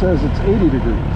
says it's 80 degrees.